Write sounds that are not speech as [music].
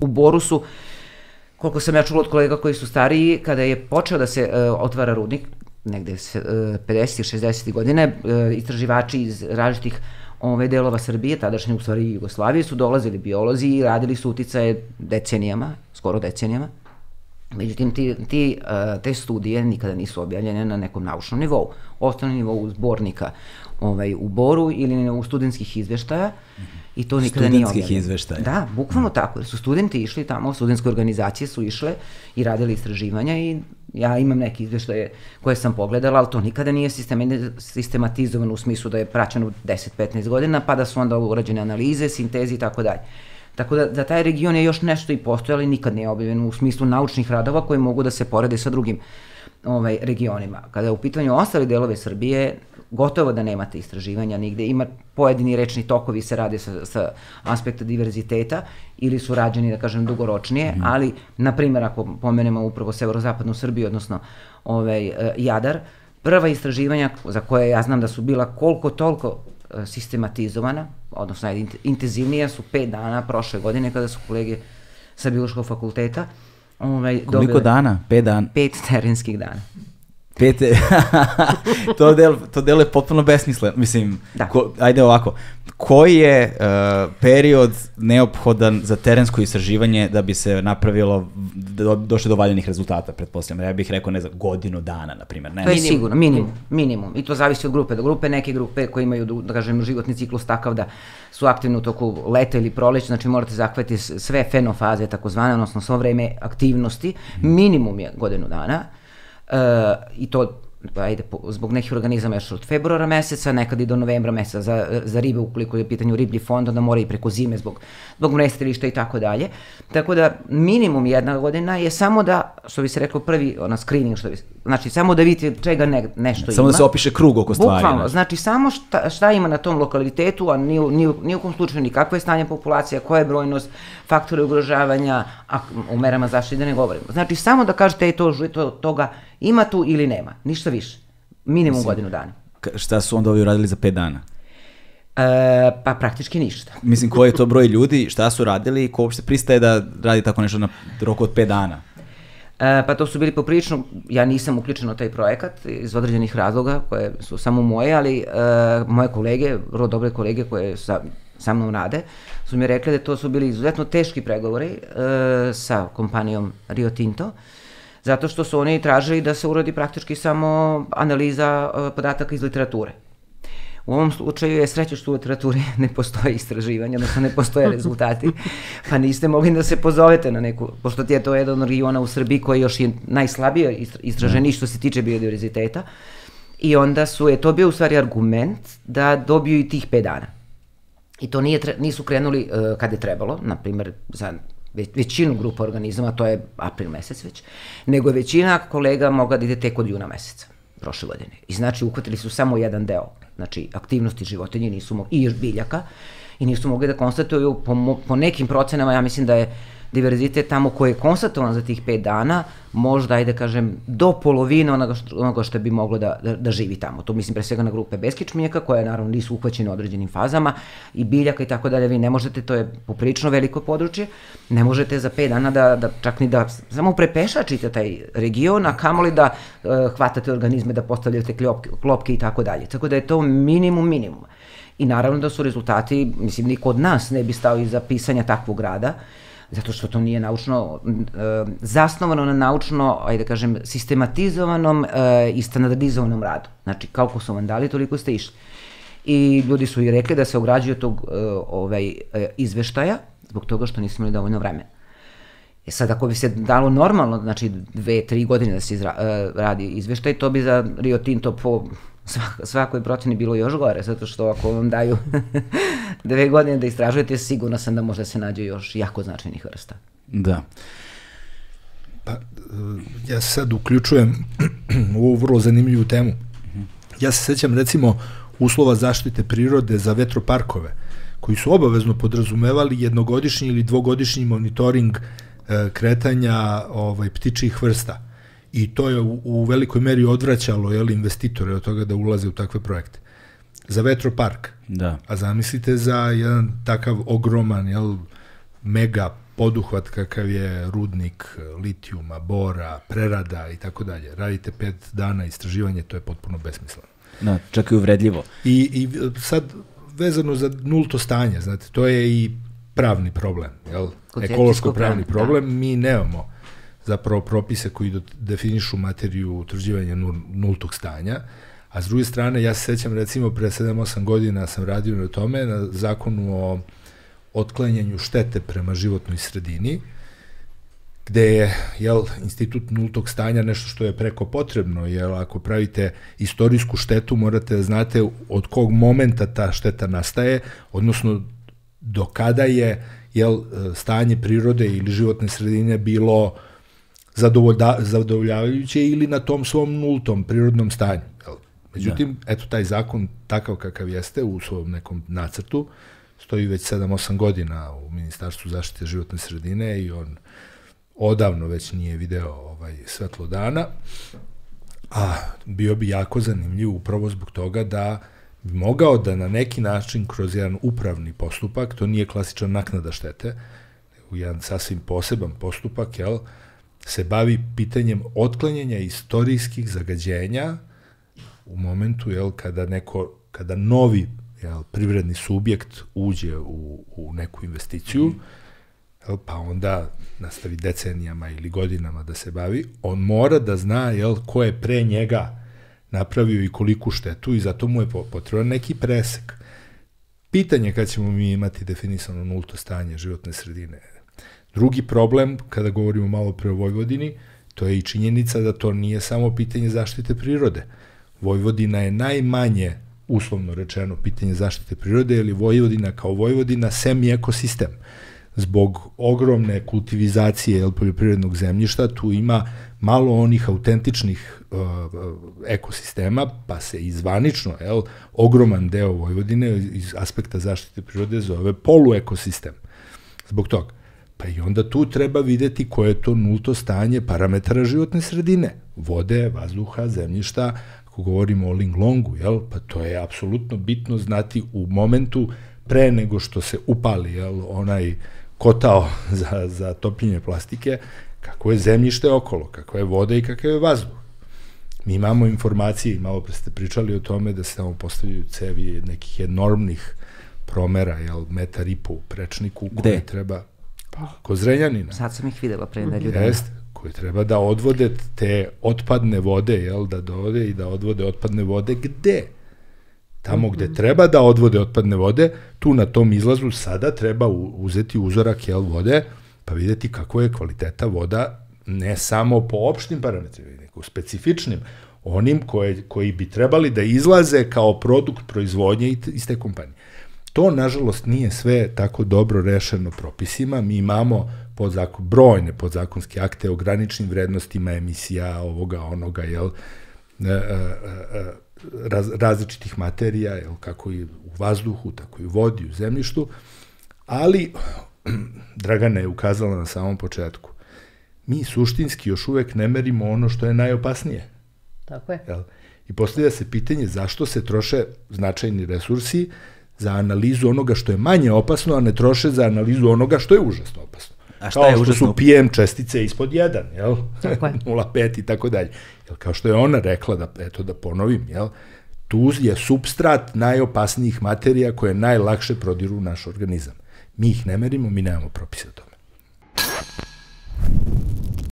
U Boru su, koliko sam ja čula od kolega koji su stariji, kada je počeo da se uh, otvara rudnik, negde uh, 50. 60. godine, uh, istraživači iz različitih ove delova Srbije, tadašnje u stvari Jugoslavije, su dolazili biolozi i radili su uticaje decenijama, skoro decenijama. Međutim, ti, ti, uh, te studije nikada nisu objavljene na nekom naučnom nivou. Ostane nivou zbornika ovaj, u Boru ili u studentskih izveštaja i to nikada nije objavljeno. Izveštaja. Da, bukvalno tako, jer su studenti išli tamo, studentske organizacije su išle i radili istraživanja i ja imam neke izveštaje koje sam pogledala, ali to nikada nije sistematizovano u smislu da je praćeno 10-15 godina, pa da su onda urađene analize, sintezi i tako dalje. Tako da, da taj region je još nešto i postojalo i nikad nije objavljen u smislu naučnih radova koji mogu da se porede sa drugim ovaj, regionima. Kada je u pitanju ostali delove Srbije, gotovo da nemate istraživanja nigde. Ima pojedini rečni tokovi se rade sa, sa aspekta diverziteta ili su rađeni, da kažem, dugoročnije, mm. ali, na primjer, ako pomenemo upravo severozapadnu Srbiju, odnosno ovaj, eh, Jadar, prva istraživanja za koje ja znam da su bila koliko toliko sistematizovana, odnosno intenzivnija su pet dana prošle godine kada su kolege sa biološkog fakulteta ovaj, Koliko dobile, dana? Pet dana? Pet terenskih dana. Pete, [laughs] to, del, to delo je potpuno besmisleno. Mislim, da. ko, ajde ovako, koji je uh, period neophodan za terensko istraživanje da bi se napravilo, do, došlo do valjenih rezultata, pretpostavljam. Ja bih rekao, ne znam, godinu dana, na primjer. Ne, to je minimum. sigurno, minimum, minimum. I to zavisi od grupe do grupe. Neke grupe koje imaju, da kažem, životni ciklus takav da su aktivni u toku leta ili proleća, znači morate zahvatiti sve fenofaze, takozvane, odnosno svo vreme aktivnosti. Minimum je godinu dana i to ajde, zbog nekih organizama još od februara meseca, nekad i do novembra meseca za, za ribe, ukoliko je pitanju riblji fond, onda mora i preko zime zbog, zbog mrestilišta i tako dalje. Tako da minimum jedna godina je samo da, što bi se rekao prvi, ona screening, što bi, znači samo da vidite čega ne, nešto samo ima. Samo da se opiše krug oko stvari. Bukvalno, znači samo šta, šta ima na tom lokalitetu, a ni, ni, ni u kom slučaju ni kakva je stanje populacija, koja je brojnost, faktore ugrožavanja, a u merama zaštite da ne govorimo. Znači samo da kažete, ej, to, to, toga ima tu ili nema, ništa više. Minimum Mislim, godinu dana. Šta su onda ovi uradili za pet dana? E, pa praktički ništa. Mislim, koji je to broj ljudi, šta su radili i ko uopšte pristaje da radi tako nešto na roku od 5 dana? E, pa to su bili poprilično, ja nisam uključen u taj projekat iz određenih razloga koje su samo moje, ali e, moje kolege, vrlo dobre kolege koje sa, sa mnom rade, su mi rekli da to su bili izuzetno teški pregovori e, sa kompanijom Rio Tinto, zato što su oni tražili da se uradi praktički samo analiza e, podataka iz literature. U ovom slučaju je sreće što u literaturi [laughs] ne postoje istraživanja, odnosno ne postoje [laughs] rezultati, pa niste mogli da se pozovete na neku, pošto ti je to jedan regiona u Srbiji koji još je najslabije istraženi da. što se tiče biodiverziteta, i onda su, je to bio u stvari argument da dobiju i tih 5 dana. I to nije, nisu krenuli uh, kad je trebalo, na primer za većinu grupa organizama, to je april mesec već, nego je većina kolega mogla da ide tek od juna meseca prošle godine. I znači uhvatili su samo jedan deo, znači aktivnosti životinje nisu mogli, i biljaka, i nisu mogli da konstatuju po, po nekim procenama, ja mislim da je diverzitet tamo koji je konstatovan za tih 5 dana, možda, ajde kažem, do polovine onoga što, onoga što bi moglo da, da, da živi tamo. To mislim pre svega na grupe beskičminjaka, koje naravno nisu uhvaćene određenim fazama, i biljaka i tako dalje, vi ne možete, to je poprično veliko područje, ne možete za 5 dana da, da čak ni da samo prepešačite taj region, a kamoli da uh, hvatate organizme, da postavljate klopke, klopke i tako dalje. Tako da je to minimum minimum. I naravno da su rezultati, mislim, niko od nas ne bi stao iza pisanja takvog rada, zato što to nije naučno, e, zasnovano na naučno, ajde da kažem, sistematizovanom e, i standardizovanom radu. Znači, kako su vam dali, toliko ste išli. I ljudi su i rekli da se ograđuju tog e, ovaj, izveštaja, zbog toga što nismo imali dovoljno vremena. E sad, ako bi se dalo normalno, znači dve, tri godine da se izra, radi izveštaj, to bi za Rio Tinto po svak, svakoj proceni bilo još gore, zato što ako vam daju [laughs] dve godine da istražujete, sigurno sam da možda se nađe još jako značajnih vrsta. Da. Pa, ja se sad uključujem [clears throat] u ovu vrlo zanimljivu temu. Ja se sećam recimo uslova zaštite prirode za vetroparkove, koji su obavezno podrazumevali jednogodišnji ili dvogodišnji monitoring e, kretanja ovaj, ptičih vrsta i to je u, u velikoj meri odvraćalo jel, investitore od toga da ulaze u takve projekte. Za vetropark. Da. A zamislite za jedan takav ogroman, jel, mega poduhvat kakav je rudnik litijuma, bora, prerada i tako dalje. Radite pet dana istraživanje, to je potpuno besmisleno. No, čak i uvredljivo. I, I sad, vezano za nulto stanje, znate, to je i pravni problem, jel? Ekološko-pravni problem, da. mi nemamo zapravo propise koji do, definišu materiju utvrđivanja nultog stanja, a s druge strane, ja se sećam recimo pre 7-8 godina sam radio na tome, na zakonu o otklanjanju štete prema životnoj sredini, gde je jel, institut nultog stanja nešto što je preko potrebno, jer ako pravite istorijsku štetu, morate da znate od kog momenta ta šteta nastaje, odnosno do kada je jel, stanje prirode ili životne sredine bilo zadovoljavajuće ili na tom svom nultom prirodnom stanju. Jel. Međutim, da. eto taj zakon takav kakav jeste u svom nekom nacrtu, stoji već 7-8 godina u Ministarstvu zaštite životne sredine i on odavno već nije video ovaj svetlo dana, a bio bi jako zanimljiv upravo zbog toga da bi mogao da na neki način kroz jedan upravni postupak, to nije klasična naknada štete, nego jedan sasvim poseban postupak, jel, se bavi pitanjem otklanjanja istorijskih zagađenja u momentu jel, kada neko kada novi jel, privredni subjekt uđe u, u neku investiciju, mm. jel, pa onda nastavi decenijama ili godinama da se bavi, on mora da zna jel, ko je pre njega napravio i koliku štetu i zato mu je potreban neki presek. Pitanje kad ćemo mi imati definisano nulto stanje životne sredine. Drugi problem, kada govorimo malo pre o Vojvodini, to je i činjenica da to nije samo pitanje zaštite prirode. Vojvodina je najmanje uslovno rečeno pitanje zaštite prirode, ili Vojvodina kao Vojvodina semi ekosistem. Zbog ogromne kultivizacije jel, poljoprivrednog zemljišta, tu ima malo onih autentičnih uh, ekosistema, pa se izvanično, jel, ogroman deo Vojvodine iz aspekta zaštite prirode zove poluekosistem. Zbog toga. Pa i onda tu treba videti koje je to nulto stanje parametara životne sredine. Vode, vazduha, zemljišta, ako govorimo o Linglongu, jel, pa to je apsolutno bitno znati u momentu pre nego što se upali jel, onaj kotao [laughs] za, za topljenje plastike, kako je zemljište okolo, kako je voda i kakav je vazduh. Mi imamo informacije, malo pre ste pričali o tome da se tamo postavljaju cevi nekih enormnih promera, jel, metar i po u prečniku, koje treba... Pa, kod Zrenjanina. Sad sam ih videla pre nedelju dana. Jeste, koji treba da odvode te otpadne vode, jel, da dovode i da odvode otpadne vode gde? Tamo gde mhm. treba da odvode otpadne vode, tu na tom izlazu sada treba uzeti uzorak jel, vode, pa videti kako je kvaliteta voda ne samo po opštim parametrima, nego specifičnim, onim koje, koji bi trebali da izlaze kao produkt proizvodnje iz te kompanije. To, nažalost, nije sve tako dobro rešeno propisima. Mi imamo podzakon, brojne podzakonske akte o graničnim vrednostima emisija ovoga, onoga, jel, e, e, e, raz, različitih materija, jel, kako i u vazduhu, tako i u vodi, u zemljištu, ali [clears throat] Dragana je ukazala na samom početku. Mi suštinski još uvek ne merimo ono što je najopasnije. Tako je. Jel? I postavlja se pitanje zašto se troše značajni resursi za analizu onoga što je manje opasno, a ne troše za analizu onoga što je užasno opasno. A šta kao je što užasno... su PM čestice ispod 1, jel? Tako je. [laughs] 0,5 i tako dalje. Jel, kao što je ona rekla, da, eto da ponovim, jel? Tu je substrat najopasnijih materija koje najlakše prodiru u naš organizam. Mi ih ne merimo, mi nemamo propise to.